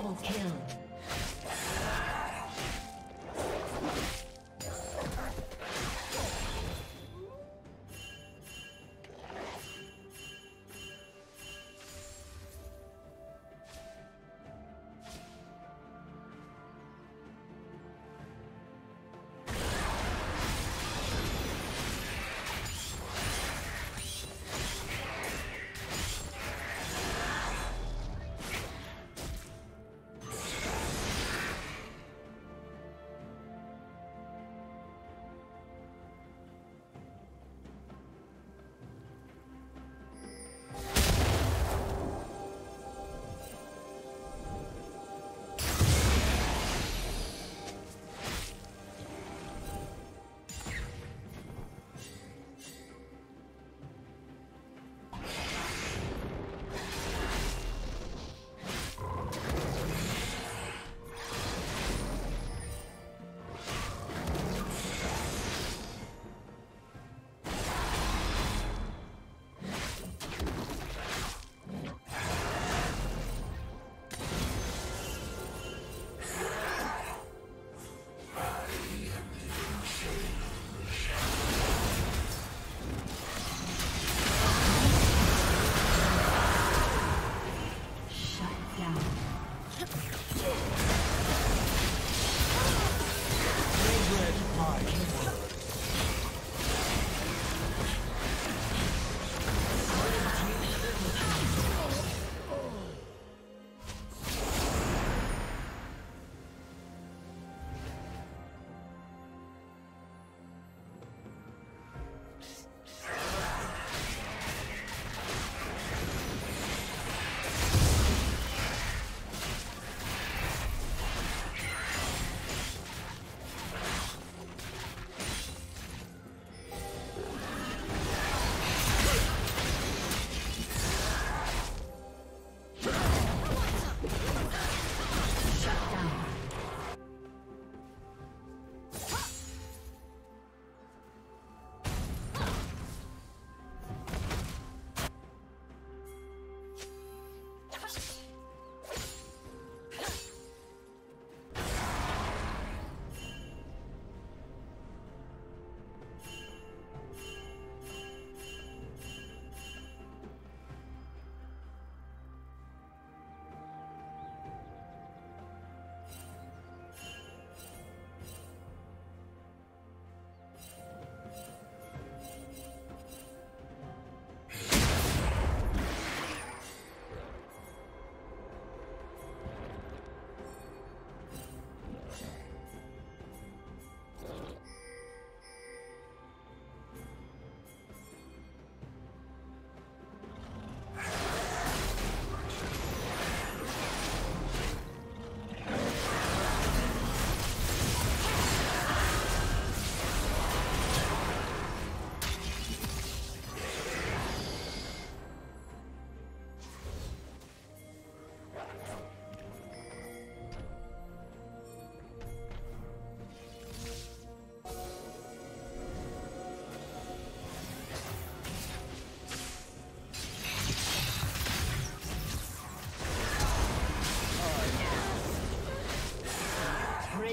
Double kill.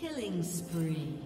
Killing spree.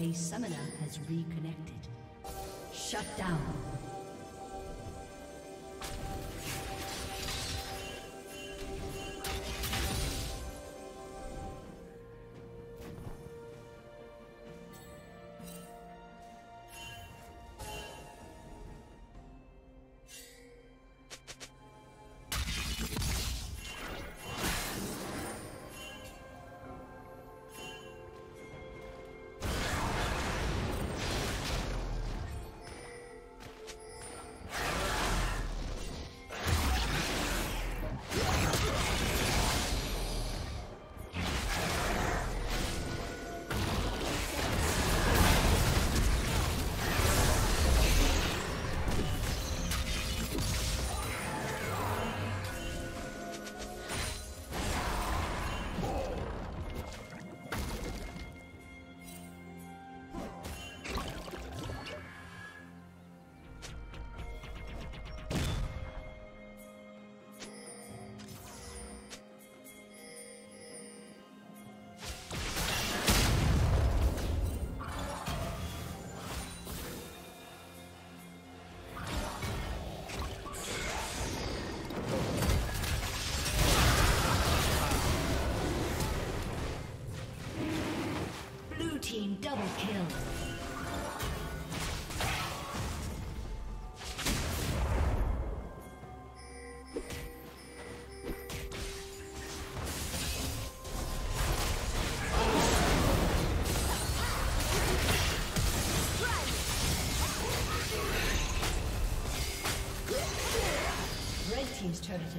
A summoner has reconnected. Shut down.